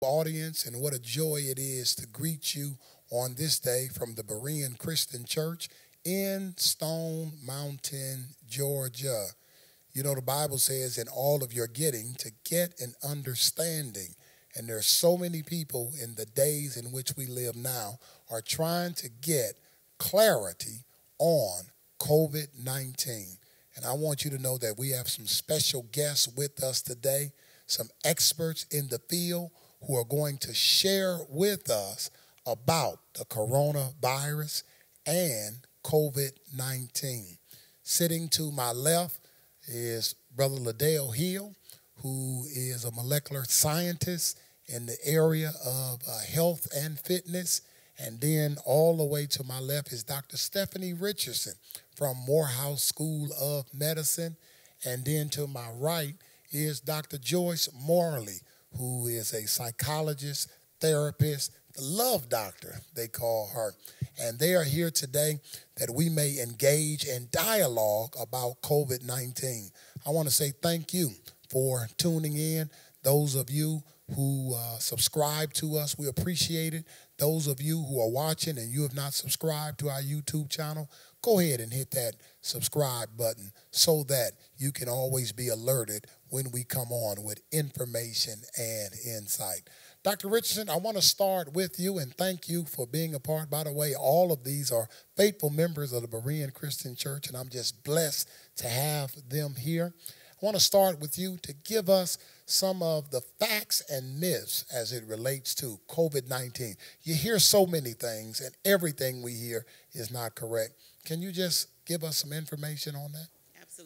audience, and what a joy it is to greet you on this day from the Berean Christian Church in Stone Mountain, Georgia. You know, the Bible says, in all of your getting, to get an understanding. And there are so many people in the days in which we live now are trying to get clarity on COVID 19. And I want you to know that we have some special guests with us today, some experts in the field who are going to share with us about the coronavirus and COVID 19. Sitting to my left is Brother Ladale Hill, who is a molecular scientist in the area of uh, health and fitness. And then all the way to my left is Dr. Stephanie Richardson from Morehouse School of Medicine. And then to my right is Dr. Joyce Morley, who is a psychologist, therapist, love doctor, they call her. And they are here today that we may engage in dialogue about COVID 19. I want to say thank you for tuning in. Those of you who uh, subscribe to us, we appreciate it. Those of you who are watching and you have not subscribed to our YouTube channel, go ahead and hit that subscribe button so that you can always be alerted when we come on with information and insight. Dr. Richardson, I want to start with you and thank you for being a part. By the way, all of these are faithful members of the Berean Christian Church, and I'm just blessed to have them here. I want to start with you to give us some of the facts and myths as it relates to COVID 19. You hear so many things, and everything we hear is not correct. Can you just give us some information on that?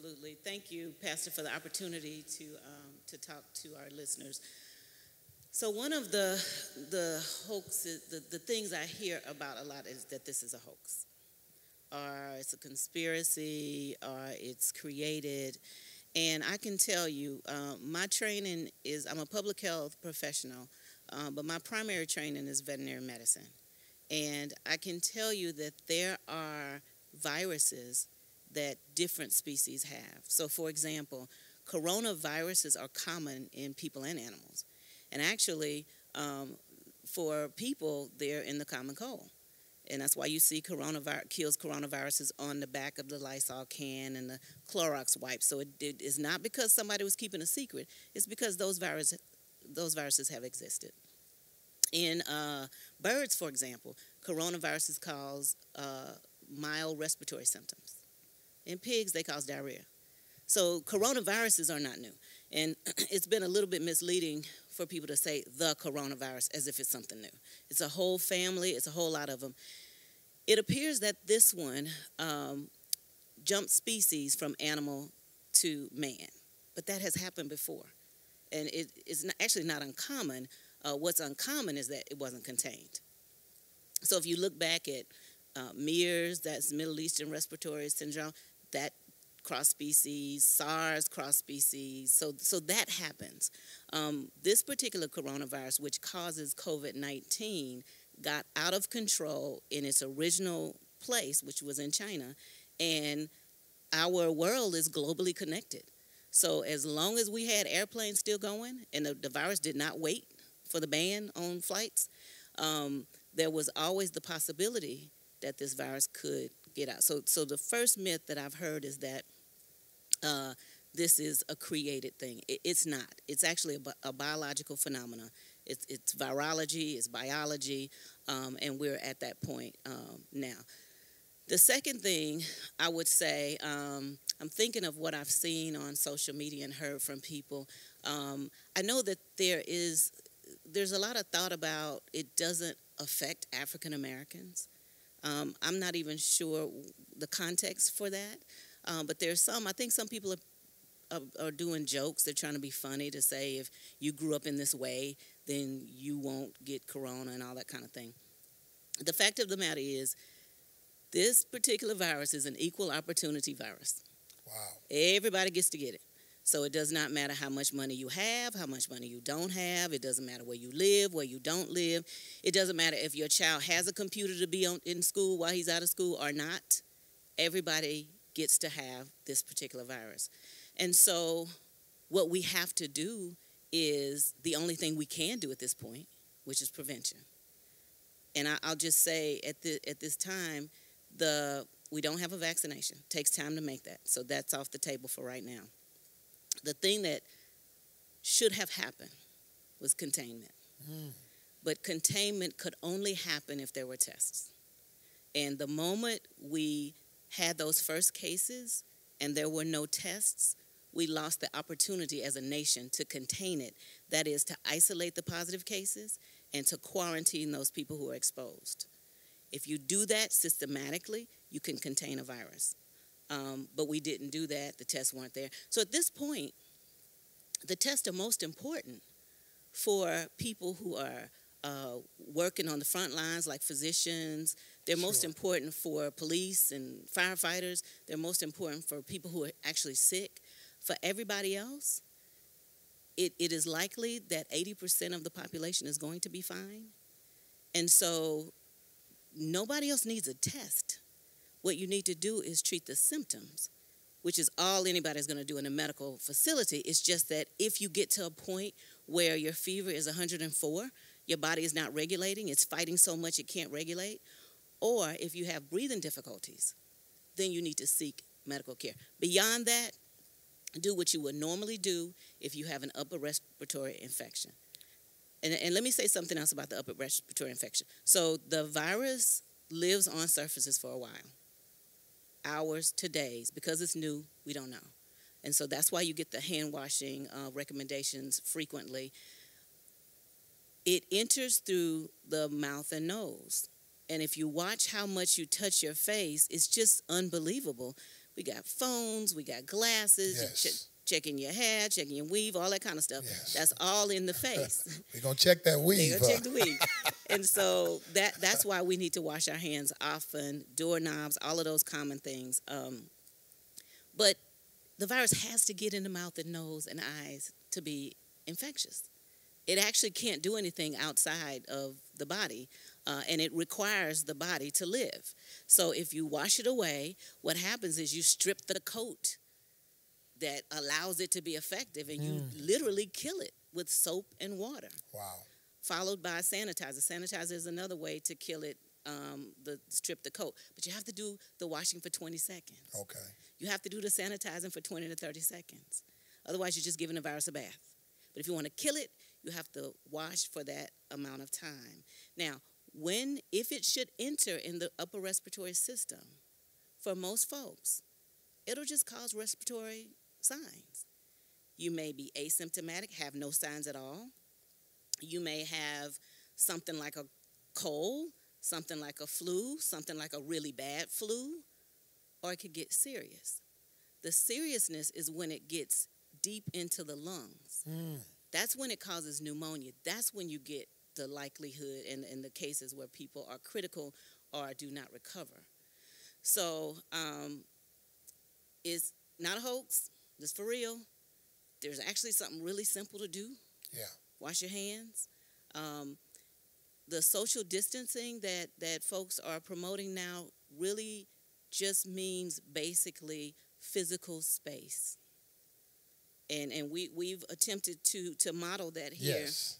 Absolutely. Thank you, Pastor, for the opportunity to, um, to talk to our listeners. So one of the the hoaxes, the, the things I hear about a lot is that this is a hoax, or it's a conspiracy, or it's created. And I can tell you, uh, my training is I'm a public health professional, uh, but my primary training is veterinary medicine. And I can tell you that there are viruses that different species have. So, for example, coronaviruses are common in people and animals. And actually, um, for people, they're in the common cold. And that's why you see coronavirus kills coronaviruses on the back of the Lysol can and the Clorox wipes. So it, it is not because somebody was keeping a secret. It's because those virus those viruses have existed. In uh, birds, for example, coronaviruses cause uh, mild respiratory symptoms. In pigs, they cause diarrhea. So coronaviruses are not new. And it's been a little bit misleading for people to say the coronavirus as if it's something new. It's a whole family, it's a whole lot of them. It appears that this one um, jumped species from animal to man, but that has happened before. And it is actually not uncommon. Uh, what's uncommon is that it wasn't contained. So if you look back at uh, MERS, that's Middle Eastern Respiratory Syndrome, that cross species, SARS cross species. So, so that happens. Um, this particular coronavirus, which causes COVID 19, got out of control in its original place, which was in China, and our world is globally connected. So, as long as we had airplanes still going and the, the virus did not wait for the ban on flights, um, there was always the possibility that this virus could get out. So, so the first myth that I've heard is that uh, this is a created thing. It, it's not. It's actually a, a biological phenomenon. It's, it's, virology, it's biology, um, and we're at that point um, now. The second thing I would say, um, I'm thinking of what I've seen on social media and heard from people. Um, I know that there is, there's a lot of thought about it doesn't affect African Americans. Um, I'm not even sure the context for that. Um, but there's some, I think some people are, are, are, doing jokes. They're trying to be funny to say if you grew up in this way, then you won't get corona and all that kind of thing. The fact of the matter is, this particular virus is an equal opportunity virus. Wow. Everybody gets to get it. So it does not matter how much money you have, how much money you don't have. It doesn't matter where you live, where you don't live. It doesn't matter if your child has a computer to be on, in school while he's out of school or not. Everybody gets to have this particular virus. And so, what we have to do is the only thing we can do at this point, which is prevention. And I, will just say at the at this time, the we don't have a vaccination. It takes time to make that, so that's off the table for right now. The thing that should have happened was containment. Mm. But containment could only happen if there were tests. And the moment we had those first cases and there were no tests, we lost the opportunity as a nation to contain it. That is, to isolate the positive cases and to quarantine those people who are exposed. If you do that systematically, you can contain a virus. Um, but we didn't do that, the tests weren't there. So at this point, the tests are most important for people who are uh, working on the front lines, like physicians. They're sure. most important for police and firefighters. They're most important for people who are actually sick. For everybody else, it, it is likely that 80% of the population is going to be fine. And so nobody else needs a test. What you need to do is treat the symptoms, which is all anybody's going to do in a medical facility. It's just that if you get to a point where your fever is 104, your body is not regulating, it's fighting so much it can't regulate, or if you have breathing difficulties, then you need to seek medical care. Beyond that, do what you would normally do if you have an upper respiratory infection. And, and let me say something else about the upper respiratory infection. So the virus lives on surfaces for a while hours to days. Because it's new, we don't know. And so that's why you get the hand washing uh, recommendations frequently. It enters through the mouth and nose. And if you watch how much you touch your face, it's just unbelievable. We got phones, we got glasses, yes. Ch- checking your hair, checking your weave, all that kind of stuff. Yes. That's all in the face. We're gonna check that weave. They're gonna check the weave. and so that that's why we need to wash our hands often, doorknobs, all of those common things. Um, but the virus has to get in the mouth and nose and eyes to be infectious. It actually can't do anything outside of the body uh, and it requires the body to live. So if you wash it away, what happens is you strip the coat that allows it to be effective and you mm. literally kill it with soap and water. Wow. Followed by sanitizer. Sanitizer is another way to kill it, um, the strip the coat. But you have to do the washing for 20 seconds. Okay. You have to do the sanitizing for 20 to 30 seconds. Otherwise, you're just giving the virus a bath. But if you want to kill it, you have to wash for that amount of time. Now, when if it should enter in the upper respiratory system for most folks it'll just cause respiratory signs you may be asymptomatic have no signs at all you may have something like a cold something like a flu something like a really bad flu or it could get serious the seriousness is when it gets deep into the lungs mm. that's when it causes pneumonia that's when you get the likelihood and in the cases where people are critical or do not recover. So um, it's not a hoax. It's for real. There's actually something really simple to do. Yeah. Wash your hands. Um, the social distancing that that folks are promoting now really just means basically physical space. And and we we've attempted to to model that here. Yes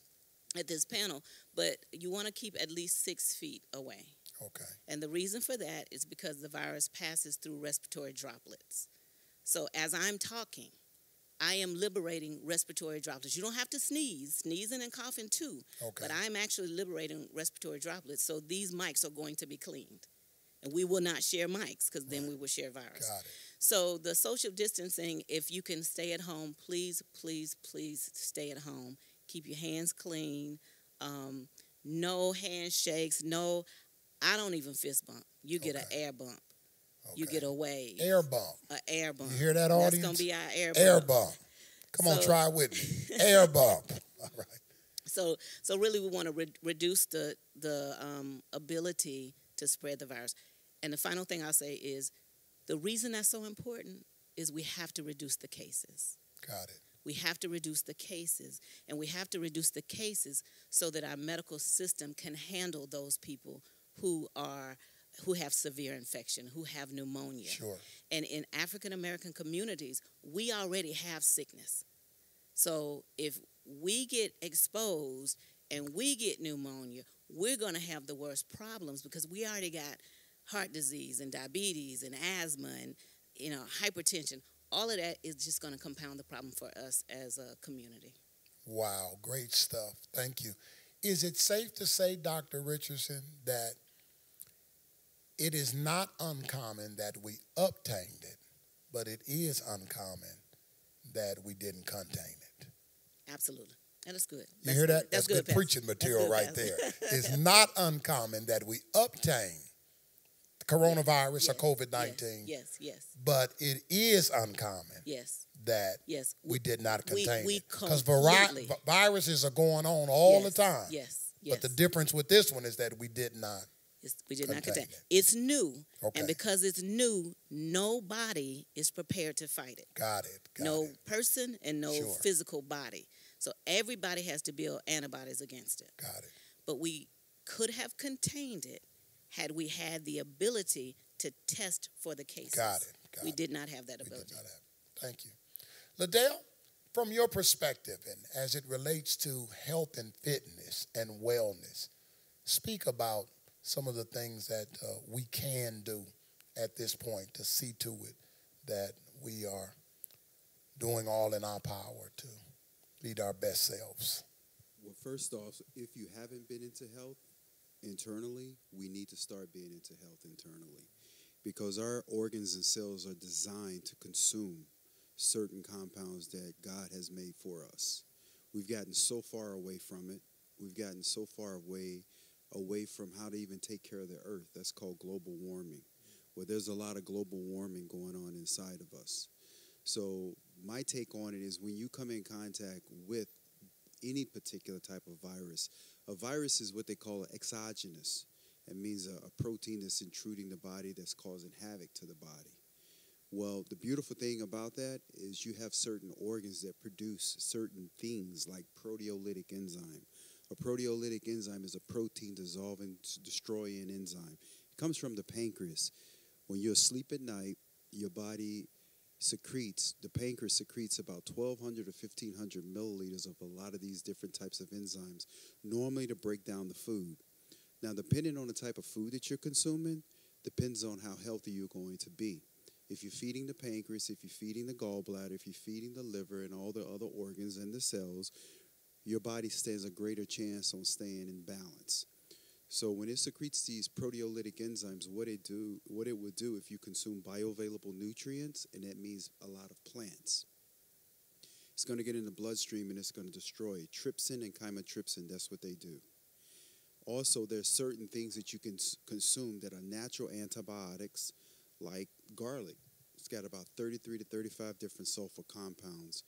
at this panel, but you want to keep at least six feet away. Okay. And the reason for that is because the virus passes through respiratory droplets. So as I'm talking, I am liberating respiratory droplets. You don't have to sneeze, sneezing and coughing too. Okay. But I'm actually liberating respiratory droplets. So these mics are going to be cleaned. And we will not share mics because then right. we will share virus. Got it. So the social distancing, if you can stay at home, please, please, please stay at home keep your hands clean. Um, no handshakes. No, I don't even fist bump. You get okay. an air bump. Okay. You get a wave. Air bomb. An air bomb. You hear that, audience? That's gonna be our air bomb. Air bomb. Come so, on, try it with me. air bomb. All right. So, so really, we want to re- reduce the the um, ability to spread the virus. And the final thing I'll say is, the reason that's so important is we have to reduce the cases. Got it. We have to reduce the cases, and we have to reduce the cases so that our medical system can handle those people who are who have severe infection, who have pneumonia. Sure. And in African American communities, we already have sickness. So if we get exposed and we get pneumonia, we're going to have the worst problems because we already got heart disease and diabetes and asthma and you know hypertension. All of that is just going to compound the problem for us as a community. Wow, great stuff. Thank you. Is it safe to say, Dr. Richardson, that it is not uncommon that we obtained it, but it is uncommon that we didn't contain it? Absolutely. That is good. You hear that? That's, That's, good, good preaching material good, right there. it's not uncommon that we obtain coronavirus or COVID 19, Yes, yes, but it is uncommon yes, that yes. we did not contain we it. Because viruses are going on all yes, the time. Yes, yes. But the difference with this one is that we did not. It's, we did not contain contain. it. It's new, Okay. and because it's new, nobody is prepared to fight it. Got it. Got no it. person and no Sure. physical body. So everybody has to build antibodies against it. Got it. But we could have contained it had we had the ability to test for the cases. Got it. Got we it. did not have that We did ability. not have. Thank you. Liddell, from your perspective and as it relates to health and fitness and wellness, speak about some of the things that uh, we can do at this point to see to it that we are doing all in our power to lead our best selves. Well, first off, if you haven't been into health internally, we need to start being into health internally because our organs and cells are designed to consume certain compounds that God has made for us. We've gotten so far away from it. We've gotten so far away away from how to even take care of the earth. That's called global warming. Well, there's a lot of global warming going on inside of us. So, my take on it is when you come in contact with any particular type of virus. A virus is what they call exogenous. It means a, a protein that's intruding the body that's causing havoc to the body. Well, the beautiful thing about that is you have certain organs that produce certain things like proteolytic enzyme. A proteolytic enzyme is a protein dissolving, destroying enzyme. It comes from the pancreas. When you're asleep at night, your body secretes, the pancreas secretes about 1,200 or 1,500 milliliters of a lot of these different types of enzymes, normally to break down the food. Now, depending on the type of food that you're consuming, depends on how healthy you're going to be. If you're feeding the pancreas, if you're feeding the gallbladder, if you're feeding the liver and all the other organs and the cells, your body stands a greater chance on staying in balance. So when it secretes these proteolytic enzymes, what it do, what it would do if you consume bioavailable nutrients, and that means a lot of plants. It's going to get in the bloodstream and it's going to destroy. Trypsin and chymotrypsin, that's what they do. Also, there's certain things that you can consume that are natural antibiotics, like garlic. It's got about 33 to 35 different sulfur compounds.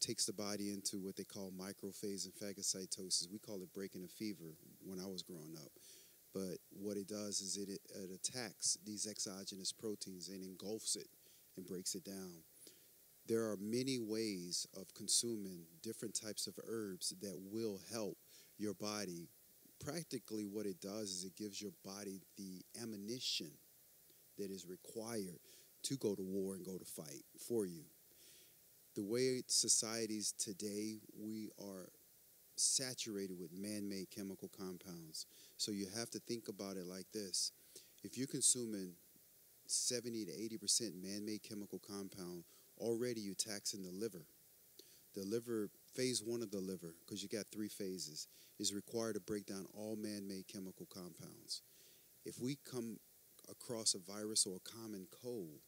Takes the body into what they call microphase and phagocytosis. We call it breaking a fever when I was growing up. But what it does is it, it attacks these exogenous proteins and engulfs it and breaks it down. There are many ways of consuming different types of herbs that will help your body. Practically, what it does is it gives your body the ammunition that is required to go to war and go to fight for you. The way societies today, we are saturated with man made chemical compounds. So you have to think about it like this if you're consuming 70 to 80% man made chemical compound, already you're taxing the liver. The liver, phase one of the liver, because you got three phases, is required to break down all man made chemical compounds. If we come across a virus or a common cold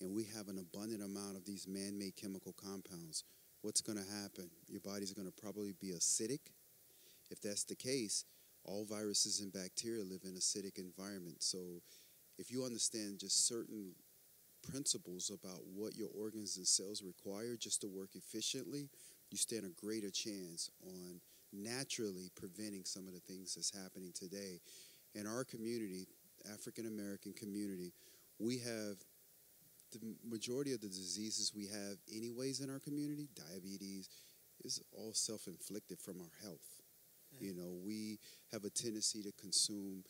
and we have an abundant amount of these man made chemical compounds, what's going to happen? Your body's going to probably be acidic. If that's the case, all viruses and bacteria live in acidic environment. So if you understand just certain principles about what your organs and cells require just to work efficiently, you stand a greater chance on naturally preventing some of the things that's happening today. In our community, African American community, we have the majority of the diseases we have anyways in our community, diabetes, is all self-inflicted from our health. You know, we have a tendency to consume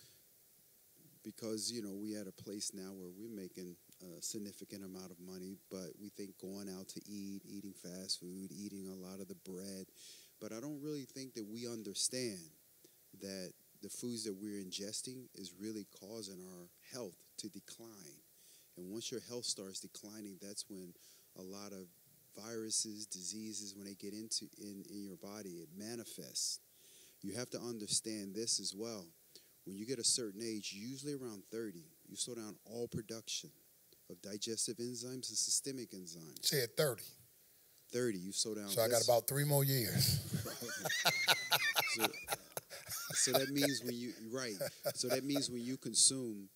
because you know we at a place now where we're making a significant amount of money, but we think going out to eat, eating fast food, eating a lot of the bread, But I don't really think that we understand that the foods that we're ingesting is really causing our health to decline. And once your health starts declining, that's when a lot of viruses, diseases, when they get into in, in your body, it manifests. You have to understand this as well. When you get a certain age, usually around 30, you slow down all production of digestive enzymes and systemic enzymes. Say at 30. 30, you slow down. So I got about three more years. so, so that means when you right. So that means when you consume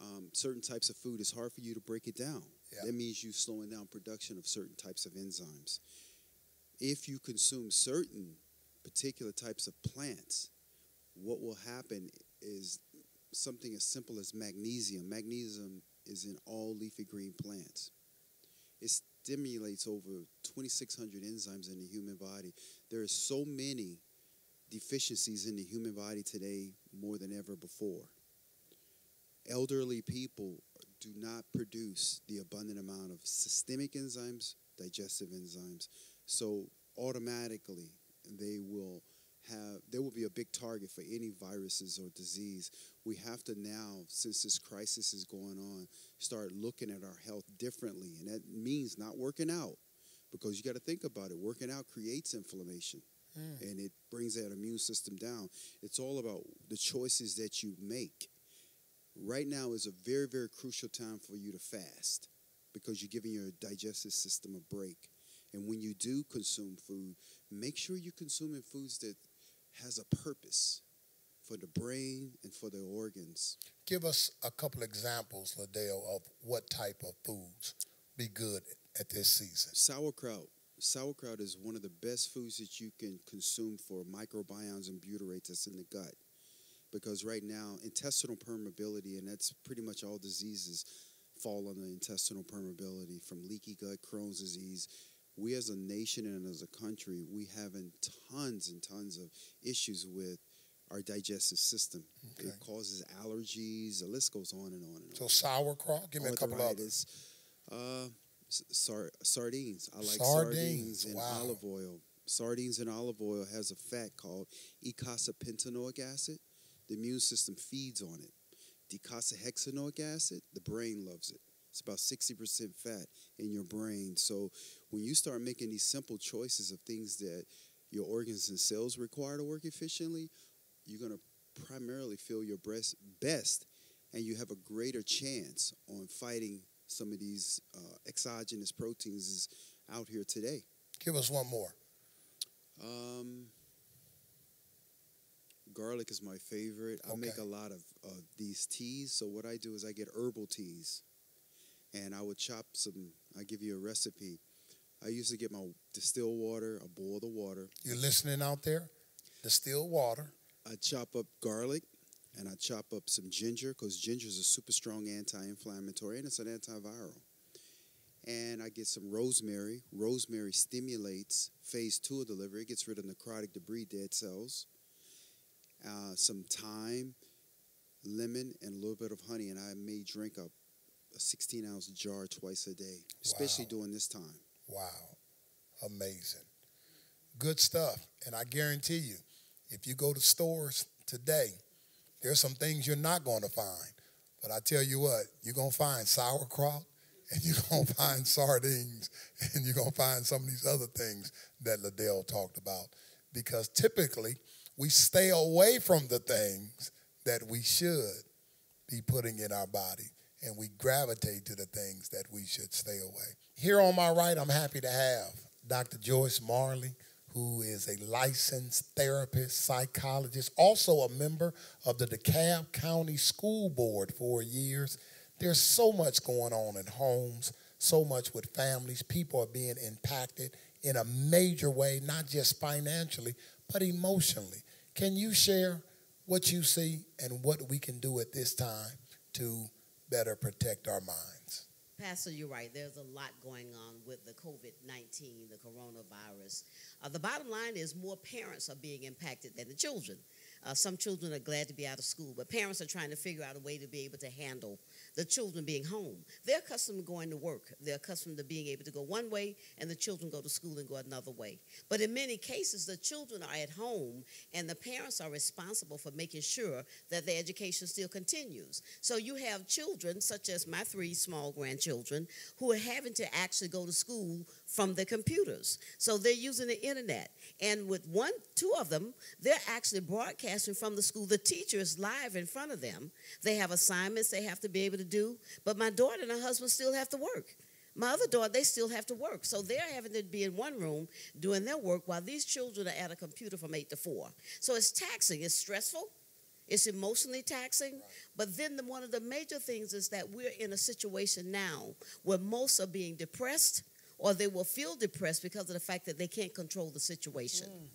um, certain types of food, it's hard for you to break it down. Yeah. That means you slowing down production of certain types of enzymes. If you consume certain particular types of plants, what will happen is something as simple as magnesium. Magnesium is in all leafy green plants. It stimulates over 2,600 enzymes in the human body. There are so many deficiencies in the human body today more than ever before. Elderly people do not produce the abundant amount of systemic enzymes, digestive enzymes. So automatically they will have there will be a big target for any viruses or disease. We have to now, since this crisis is going on, start looking at our health differently. And that means not working out. Because you got to think about it. Working out creates inflammation. Mm. And it brings that immune system down. It's all about the choices that you make. Right now is a very, very crucial time for you to fast because you're giving your digestive system a break. And when you do consume food, make sure you're consuming foods that has a purpose for the brain and for the organs. Give us a couple examples, Ladale, of what type of foods be good at this season. Sauerkraut. Sauerkraut is one of the best foods that you can consume for microbiomes and butyrate that's in the gut. Because right now, intestinal permeability, and that's pretty much all diseases fall under intestinal permeability from leaky gut, Crohn's disease, we as a nation and as a country, we having tons and tons of issues with our digestive system. Okay. It causes allergies. The list goes on and on and on. So sauerkraut, give me a couple of others. Uh, sar- sardines. I like Sardines, sardines and wow. olive oil. Sardines and olive oil has a fat called eicosapentaenoic acid. The immune system feeds on it. Docosahexaenoic acid, the brain loves it. It's about 60% fat in your brain. So when you start making these simple choices of things that your organs and cells require to work efficiently, you're going to primarily feel your breast best and you have a greater chance on fighting some of these uh, exogenous proteins out here today. Give us one more. Um, garlic is my favorite. I make a lot of, of these teas. So what I do is I get herbal teas, and I would chop some. I give you a recipe. I usually get my distilled water. I boil the water. You listening out there? Distilled water. I chop up garlic, and I chop up some ginger because ginger is a super strong anti-inflammatory and it's an antiviral. And I get some rosemary. Rosemary stimulates phase two of the liver. It gets rid of necrotic debris, dead cells. Uh, some thyme, lemon, and a little bit of honey. And I may drink a, a 16 ounce jar twice a day, especially Wow. during this time. Wow. Amazing. Good stuff. And I guarantee you, if you go to stores today, there's some things you're not going to find. But I tell you what, you're going to find sauerkraut and you're going to find sardines and you're going to find some of these other things that Liddell talked about. Because typically, we stay away from the things that we should be putting in our body and we gravitate to the things that we should stay away. Here on my right, I'm happy to have Dr. Joyce Morley, who is a licensed therapist, psychologist, also a member of the DeKalb County School Board for years. There's so much going on in homes, so much with families. People are being impacted in a major way, not just financially, but emotionally. Can you share what you see and what we can do at this time to better protect our minds? Pastor, you're right. There's a lot going on with the COVID 19, the coronavirus. Uh, the bottom line is more parents are being impacted than the children. Uh, some children are glad to be out of school, but parents are trying to figure out a way to be able to handle the children being home. They're accustomed to going to work. They're accustomed to being able to go one way, and the children go to school and go another way. But in many cases, the children are at home, and the parents are responsible for making sure that their education still continues. So you have children, such as my three small grandchildren, who are having to actually go to school from the computers. So they're using the internet. And with one, two of them, they're actually broadcasting from the school. The teacher is live in front of them. They have assignments they have to be able to do. But my daughter and her husband still have to work. My other daughter, they still have to work. So they're having to be in one room doing their work while these children are at a computer from 8 to 4. So it's taxing, it's stressful, it's emotionally taxing. But then the, one of the major things is that we're in a situation now where most are being depressed or they will feel depressed because of the fact that they can't control the situation. Mm.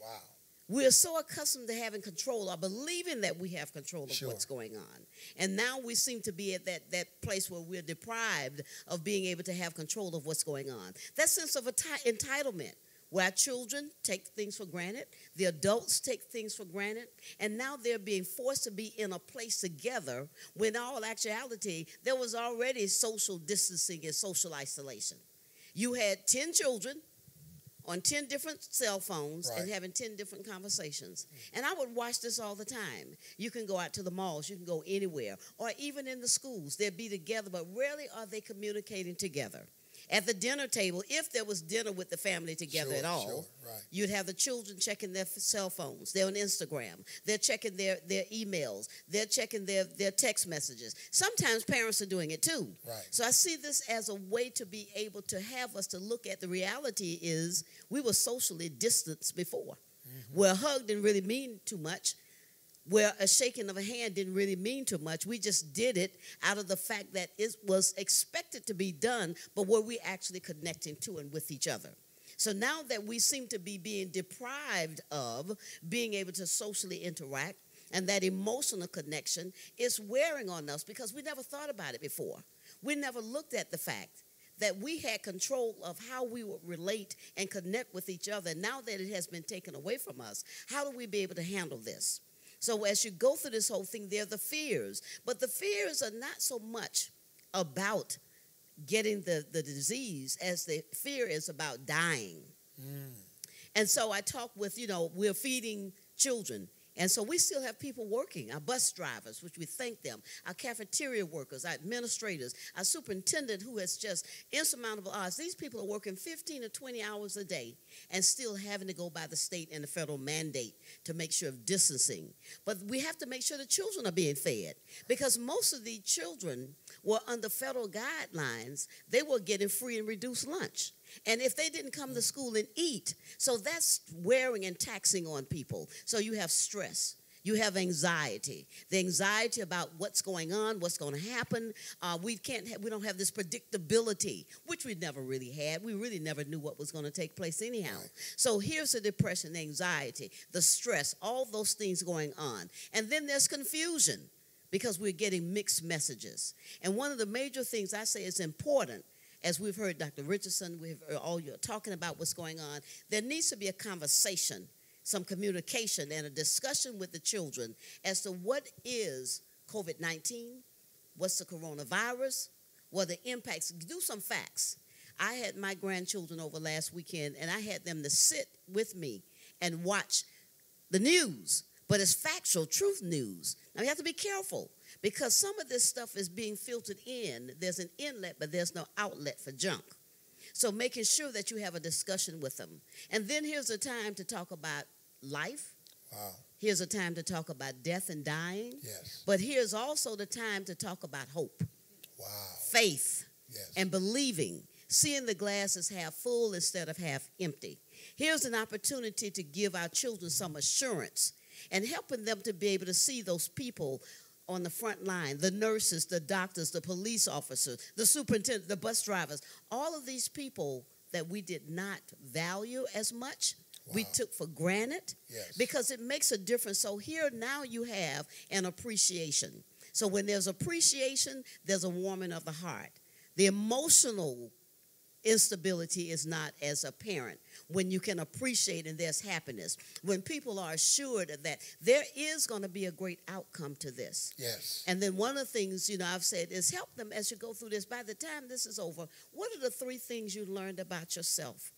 Wow. We're so accustomed to having control or believing that we have control of Sure. what's going on. And now we seem to be at that, that place where we're deprived of being able to have control of what's going on. That sense of enti- entitlement, where our children take things for granted, the adults take things for granted, and now they're being forced to be in a place together when, in all actuality, there was already social distancing and social isolation. You had 10 children on 10 different cell phones and having 10 different conversations. And I would watch this all the time. You can go out to the malls, you can go anywhere, or even in the schools. They'd be together, but rarely are they communicating together. At the dinner table, if there was dinner with the family together Sure, at all, Sure, right. You'd have the children checking their cell phones. They're on Instagram. They're checking their, their emails. They're checking their, their text messages. Sometimes parents are doing it too. Right. So I see this as a way to be able to have us to look at the reality is we were socially distanced before. Mm-hmm. Where a hug didn't really mean too much. Where a shaking of a hand didn't really mean too much. We just did it out of the fact that it was expected to be done, but were we actually connecting to and with each other? So now that we seem to be being deprived of being able to socially interact, and that emotional connection is wearing on us because we never thought about it before. We never looked at the fact that we had control of how we would relate and connect with each other. Now that it has been taken away from us, how do we be able to handle this? So as you go through this whole thing, there are the fears, but the fears are not so much about getting the, the disease as the fear is about dying. Mm. And so I talk with, you know, we're feeding children. And so we still have people working, our bus drivers, which we thank them, our cafeteria workers, our administrators, our superintendent who has just insurmountable odds. These people are working 15 to 20 hours a day and still having to go by the state and the federal mandate to make sure of distancing. But we have to make sure the children are being fed because most of the children were under federal guidelines, they were getting free and reduced lunch. And if they didn't come to school and eat, so that's wearing and taxing on people. So you have stress. You have anxiety, the anxiety about what's going on, what's going to happen. Uh, we can't, ha- we don't have this predictability, which we never really had. We really never knew what was going to take place anyhow. So here's the depression, the anxiety, the stress, all those things going on, and then there's confusion because we're getting mixed messages. And one of the major things I say is important as we've heard Dr. Richardson, we've heard all you're talking about what's going on, there needs to be a conversation, some communication, and a discussion with the children as to what is COVID 19, what's the coronavirus, what the impacts. Do some facts. I had my grandchildren over last weekend, and I had them to sit with me and watch the news, but it's factual, truth news. Now you have to be careful because some of this stuff is being filtered in. There's an inlet, but there's no outlet for junk. So making sure that you have a discussion with them. And then here's a time to talk about life. Wow. Here's a time to talk about death and dying. Yes. But here's also the time to talk about hope, Wow. faith, Yes. and believing, seeing the glass as half full instead of half empty. Here's an opportunity to give our children some assurance and helping them to be able to see those people on the front line the nurses, the doctors, the police officers, the superintendent, the bus drivers all of these people that we did not value as much. We took for granted yes. because it makes a difference. So here now you have an appreciation. So when there's appreciation, there's a warming of the heart. The emotional instability is not as apparent, when you can appreciate and there's happiness, when people are assured that there is going to be a great outcome to this. Yes. And then one of the things, you know, I've said is help them as you go through this. By the time this is over, what are the three things you learned about yourself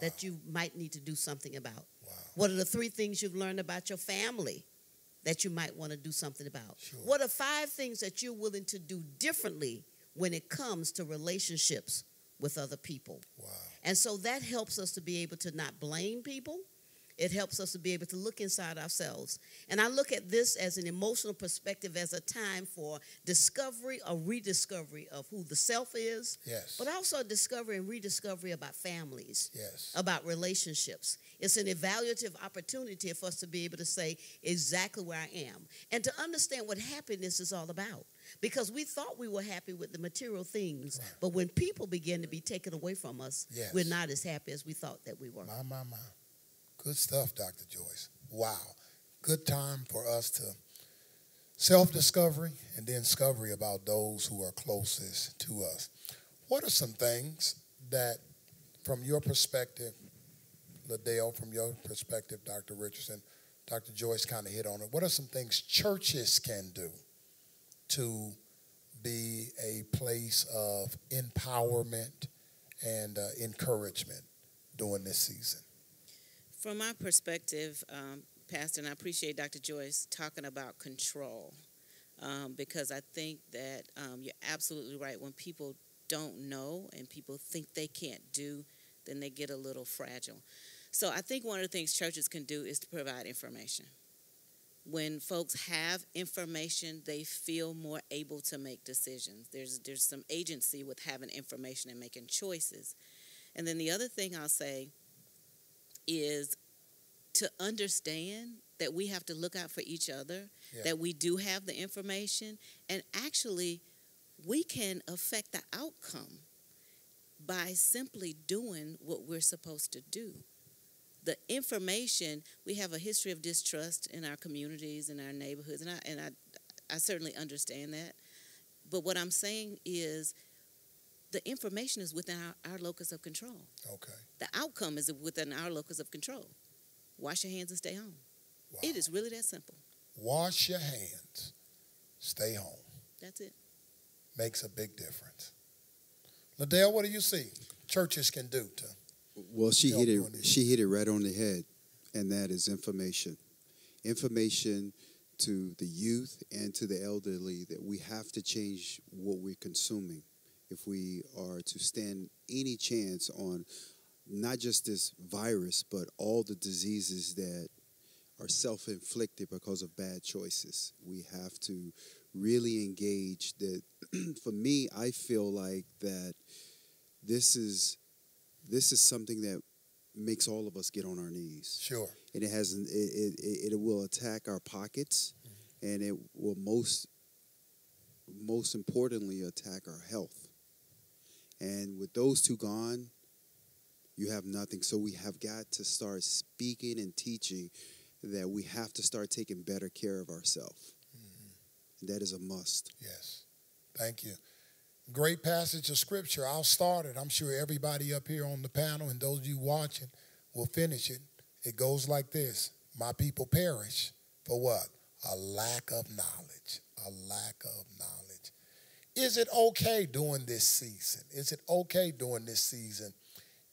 that you might need to do something about? Wow. What are the three things you've learned about your family that you might want to do something about? Sure. What are five things that you're willing to do differently when it comes to relationships with other people? Wow. And so that helps us to be able to not blame people. It helps us to be able to look inside ourselves. And I look at this as an emotional perspective as a time for discovery or rediscovery of who the self is, Yes. but also discovery and rediscovery about families, Yes. about relationships. It's an evaluative opportunity for us to be able to say exactly where I am and to understand what happiness is all about. Because we thought we were happy with the material things, Right. but when people begin to be taken away from us, Yes. we're not as happy as we thought that we were. My, my, my. Good stuff, Dr. Joyce. Wow. Good time for us to self discovery and then discovery about those who are closest to us. What are some things that, from your perspective, Liddell, from your perspective, Dr. Richardson, Dr. Joyce kind of hit on it. What are some things churches can do to be a place of empowerment and uh, encouragement during this season? From my perspective, um, Pastor, and I appreciate Dr. Joyce talking about control um, because I think that um, you're absolutely right. When people don't know and people think they can't do, then they get a little fragile. So I think one of the things churches can do is to provide information. When folks have information, they feel more able to make decisions. There's there's some agency with having information and making choices. And then the other thing I'll say is to understand that we have to look out for each other, Yeah. that we do have the information, and actually we can affect the outcome by simply doing what we're supposed to do. The information, we have a history of distrust in our communities and our neighborhoods, and I, and I, I certainly understand that. But what I'm saying is the information is within our, our locus of control. Okay. The outcome is within our locus of control. Wash your hands and stay home. Wow. It is really that simple. Wash your hands, stay home. That's it. Makes a big difference. Liddell, what do you see churches can do to? Well, she hit it. She hit it right on the head, and that is information. Information to the youth and to the elderly that we have to change what we're consuming if we are to stand any chance on not just this virus, but all the diseases that are self-inflicted because of bad choices. We have to really engage that for me I feel like that this is this is something that makes all of us get on our knees. Sure. and it has it it, it, will attack our pockets mm-hmm. and it will most most importantly attack our health. And with those two gone you have nothing. So we have got to start speaking and teaching that we have to start taking better care of ourselves. Mm-hmm. That is a must. Yes. Thank you. Great passage of scripture. I'll start it. I'm sure everybody up here on the panel and those of you watching will finish it. It goes like this My people perish for what? A lack of knowledge. A lack of knowledge. Is it okay during this season? Is it okay during this season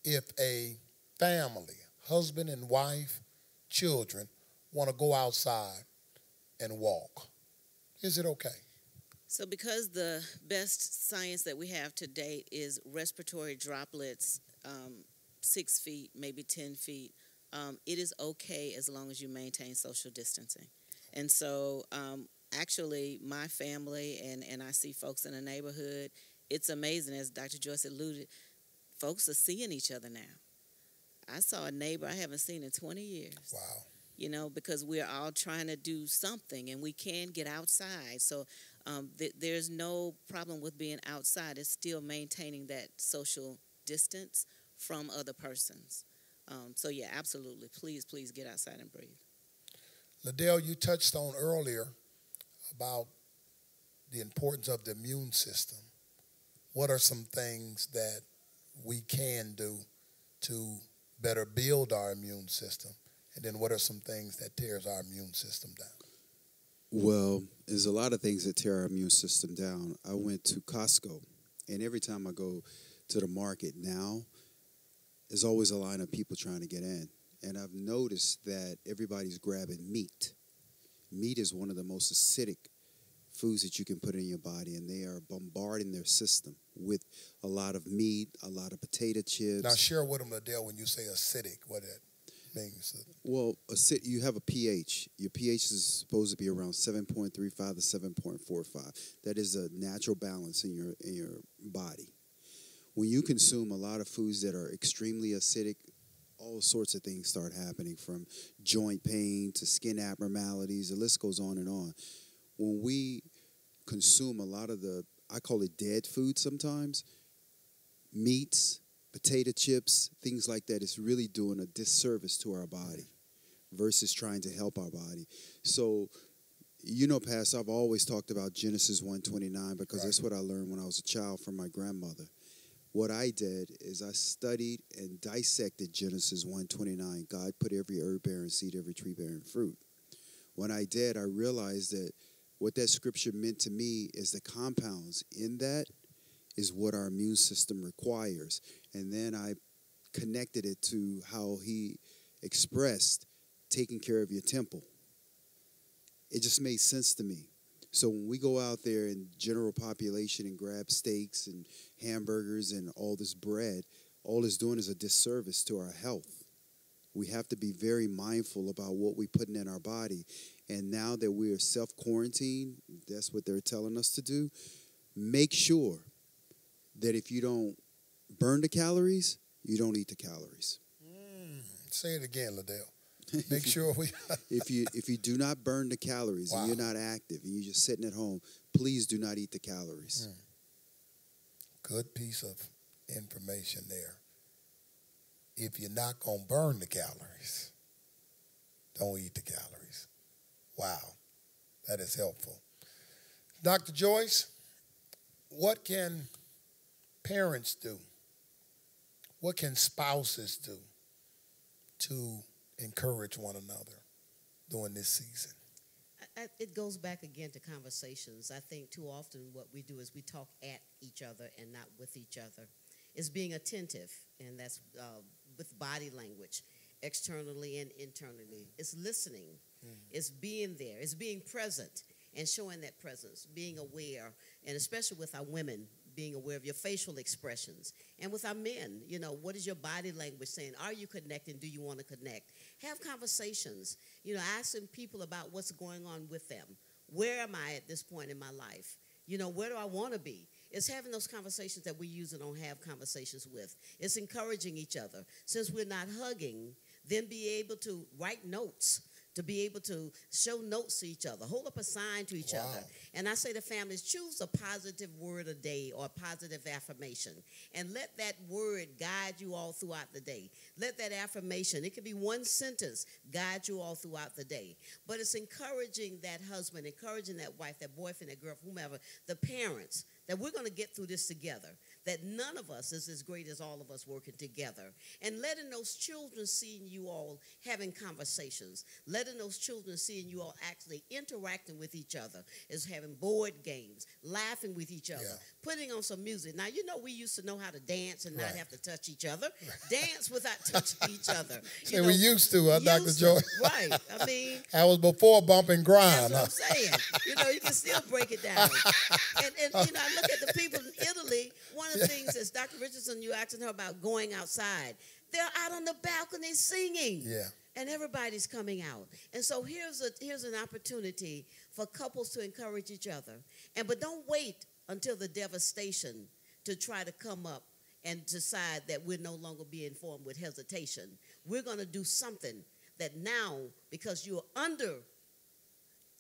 if a family, husband and wife, children, want to go outside and walk? Is it okay? So, because the best science that we have to date is respiratory droplets, um, six feet, maybe 10 feet, um, it is okay as long as you maintain social distancing. And so, um, actually, my family and, and I see folks in the neighborhood, it's amazing, as Dr. Joyce alluded, folks are seeing each other now. I saw a neighbor I haven't seen in 20 years Wow. you know, because we're all trying to do something and we can get outside. So um, th- there's no problem with being outside. It's still maintaining that social distance from other persons. Um, so yeah, absolutely. Please, please get outside and breathe. Liddell, you touched on earlier about the importance of the immune system. What are some things that we can do to better build our immune system? And then what are some things that tears our immune system down? Well, there's a lot of things that tear our immune system down. I went to Costco, and every time I go to the market now, there's always a line of people trying to get in. And I've noticed that everybody's grabbing meat. Meat is one of the most acidic foods that you can put in your body, and they are bombarding their system with a lot of meat, a lot of potato chips. Now, share with them, Adele, when you say acidic, what that means. Well, acid, you have a pH. Your pH is supposed to be around 7.35 to 7.45. That is a natural balance in your in your body. When you consume a lot of foods that are extremely acidic, all sorts of things start happening from joint pain to skin abnormalities. The list goes on and on. When we consume a lot of the, I call it dead food sometimes, meats, potato chips, things like that, it's really doing a disservice to our body versus trying to help our body. So, you know, Pastor, I've always talked about Genesis 129 because Right. that's what I learned when I was a child from my grandmother. What I did is I studied and dissected Genesis 129. God put every herb bearing seed, every tree bearing fruit. When I did, I realized that what that scripture meant to me is the compounds in that is what our immune system requires. And then I connected it to how he expressed taking care of your temple. It just made sense to me. So when we go out there in general population and grab steaks and hamburgers and all this bread, all it's doing is a disservice to our health. We have to be very mindful about what we're putting in our body. And now that we are self quarantined, that's what they're telling us to do. Make sure that if you don't burn the calories, you don't eat the calories. Mm, say it again, Liddell. Make sure we. if you if you do not burn the calories and you're not active and you're just sitting at home, please do not eat the calories. Mm. Good piece of information there. If you're not going to burn the calories, don't eat the calories. Wow, that is helpful. Dr. Joyce, what can parents do? What can spouses do to encourage one another during this season? I- It goes back again to conversations. I think too often what we do is we talk at each other and not with each other. It's being attentive, and that's uh, with body language, externally and internally. It's listening, it's being there, it's being present and showing that presence, being aware, and especially with our women, being aware of your facial expressions. And with our men, you know, what is your body language saying? Are you connecting? Do you want to connect? Have conversations you know, asking people about what's going on with them. Where am I at this point in my life? You know, where do I want to be? It's having those conversations that we usually don't have conversations with. It's encouraging each other. Since we're not hugging, then be able to write notes, to be able to show notes to each other, hold up a sign to each Wow. other. And I say to families, choose a positive word a day or a positive affirmation. And let that word guide you all throughout the day. Let that affirmation, it could be one sentence, guide you all throughout the day. But it's encouraging that husband, encouraging that wife, that boyfriend, that girlfriend, whomever, the parents, that we're going to get through this together. That none of us is as great as all of us working together. And letting those children seeing you all having conversations, letting those children seeing you all actually interacting with each other, is having board games, laughing with each other, Yeah. Putting on some music. Now, you know, we used to know how to dance and not Right. have to touch each other. Dance without touching each other. You Say we used to, huh, Dr. Joy? Right. I mean, That was before bump and grind. that's what? I'm saying. You know, you can still break it down. And, and you know, I look at the people in Italy. One of the things is Dr. Richardson, you asking her about going outside. They're out on the balcony singing. Yeah. And everybody's coming out. And so here's a here's an opportunity for couples to encourage each other. And but don't wait until the devastation to try to come up and decide that we're no longer being informed with hesitation. We're going to do something that now, because you're under,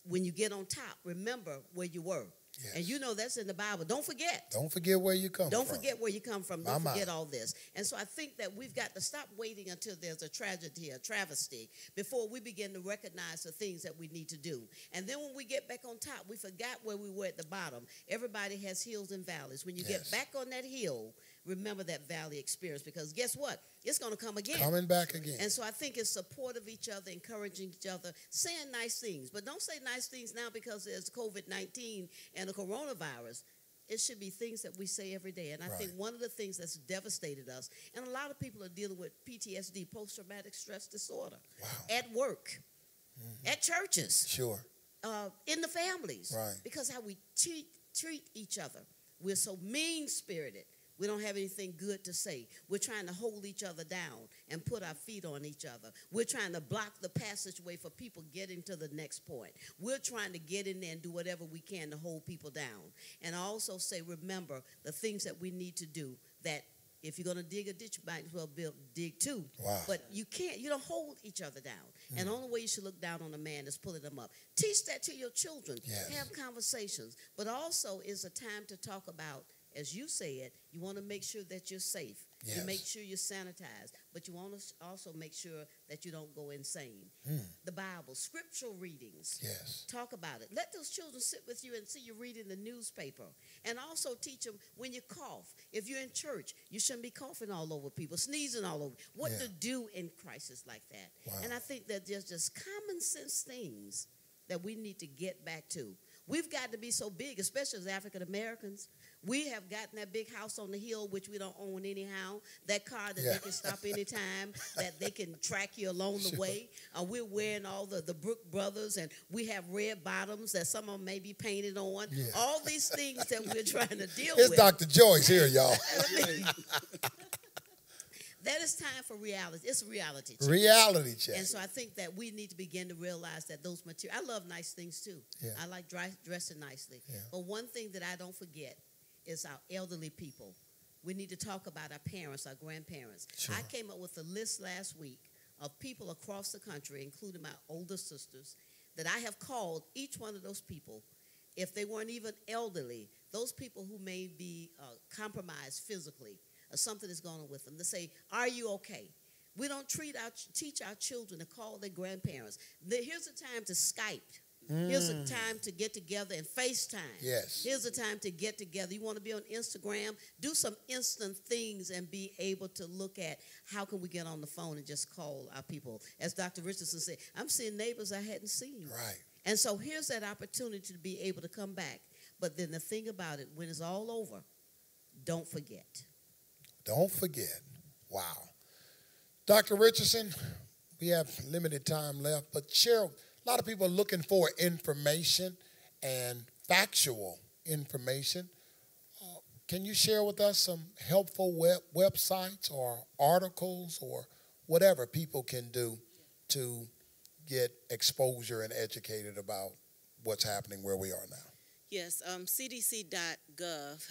when you get on top, remember where you were. Yes. And you know that's in the Bible. Don't forget. Don't forget where you come Don't from. forget where you come from. My Don't forget mind. all this. And so I think that we've got to stop waiting until there's a tragedy, a travesty, before we begin to recognize the things that we need to do. And then when we get back on top, we forgot where we were at the bottom. Everybody has hills and valleys. When you Yes. get back on that hill, remember that valley experience because guess what? It's going to come again. Coming back again. And so I think it's support of each other, encouraging each other, saying nice things. But don't say nice things now because there's COVID 19 and the coronavirus. It should be things that we say every day. And I think one of the things that's devastated us, and a lot of people are dealing with PTSD, post traumatic stress disorder, Wow. at work, at churches, Sure. uh, in the families. Right. Because how we treat, treat each other. We're so mean spirited. We don't have anything good to say. We're trying to hold each other down and put our feet on each other. We're trying to block the passageway for people getting to the next point. We're trying to get in there and do whatever we can to hold people down. And I also say, remember the things that we need to do that if you're going to dig a ditch, you might as well build, dig two. Wow. But you can't, you don't hold each other down. And the mm. only way you should look down on a man is pulling them up. Teach that to your children. Yes. Have conversations. But also is a time to talk about, as you said, you want to make sure that you're safe. You make sure you're sanitized. But you want to also make sure that you don't go insane. Hmm. The Bible, scriptural readings. Yes. Talk about it. Let those children sit with you and see you reading the newspaper. And also teach them when you cough. If you're in church, you shouldn't be coughing all over people, sneezing all over. What Yeah. to do in crisis like that. Wow. And I think that there's just common sense things that we need to get back to. We've got to be so big, especially as African Americans. We have gotten that big house on the hill, which we don't own anyhow. That car that Yeah. they can stop anytime, that they can track you along the way. Uh, we're wearing all the, the Brook Brothers, and we have red bottoms that some of them may be painted on. Yeah. All these things that we're trying to deal It's with. It's Dr. Joyce here, y'all. that is time for reality. It's a reality check. Reality check. And so I think that we need to begin to realize that those material. I love nice things too. Yeah. I like dry, dressing nicely. Yeah. But one thing that I don't forget is our elderly people. We need to talk about our parents, our grandparents. Sure. I came up with a list last week of people across the country, including my older sisters, that I have called each one of those people. If they weren't even elderly, those people who may be uh, compromised physically or something is going on with them, to say, "Are you okay?" We don't treat our teach our children to call their grandparents. The- Here's a time to Skype. Here's a mm. time to get together and FaceTime. Yes. Here's a time to get together. You want to be on Instagram? Do some instant things and be able to look at how can we get on the phone and just call our people. As Dr. Richardson said, I'm seeing neighbors I hadn't seen. Right. And so here's that opportunity to be able to come back. But then the thing about it, when it's all over, don't forget. Don't forget. Wow. Dr. Richardson, we have limited time left, but share. A lot of people are looking for information and factual information. Uh, can you share with us some helpful web, websites or articles or whatever people can do to get exposure and educated about what's happening where we are now? Yes, um, cdc.gov.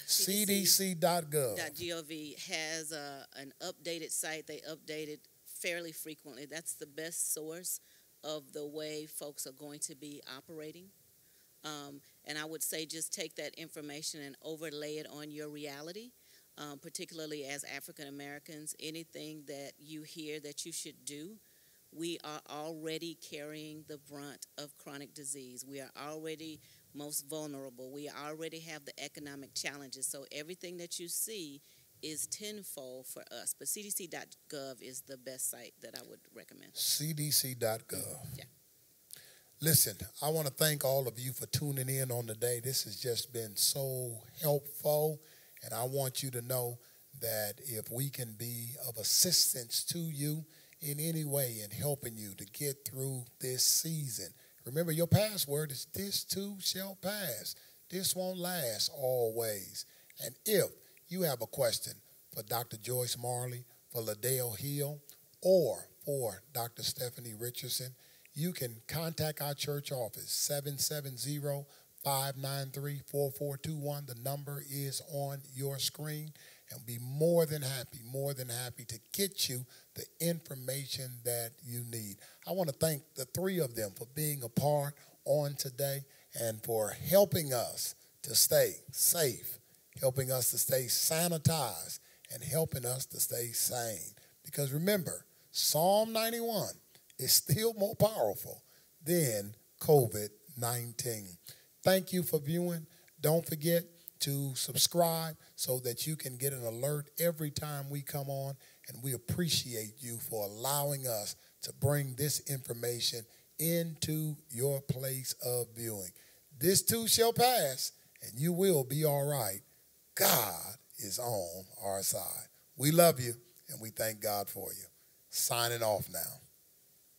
CDC.gov. .gov has a, an updated site. They update it fairly frequently. That's the best source of the way folks are going to be operating. Um, and I would say just take that information and overlay it on your reality, um, particularly as African Americans. Anything that you hear that you should do, we are already carrying the brunt of chronic disease. We are already most vulnerable. We already have the economic challenges. So everything that you see is tenfold for us. But cdc.gov is the best site that I would recommend. cdc.gov. Yeah. Listen, I want to thank all of you for tuning in on today. This has just been so helpful, and I want you to know that if we can be of assistance to you in any way in helping you to get through this season, remember your password is this too shall pass. This won't last always. And if you have a question for Dr. Joyce Morley, for Ladale Hill, or for Dr. Stephanie Richardson, you can contact our church office 770 593 4421. The number is on your screen and be more than happy, more than happy to get you the information that you need. I want to thank the three of them for being a part on today and for helping us to stay safe, helping us to stay sanitized, and helping us to stay sane. Because remember, Psalm 91 is still more powerful than COVID 19. Thank you for viewing. Don't forget to subscribe so that you can get an alert every time we come on. And we appreciate you for allowing us to bring this information into your place of viewing. This too shall pass, and you will be all right. God is on our side. We love you, and we thank God for you. Signing off now.